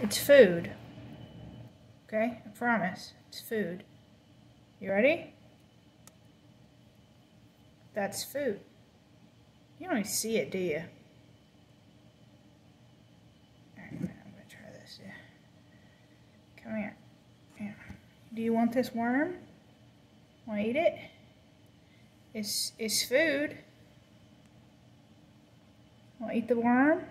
It's food. Okay? I promise. It's food. You ready? That's food. You don't see it, do you? Alright, I'm gonna try this, yeah. Come here. Yeah. Do you want this worm? Want to eat it? It's, it's food. Want to eat the worm?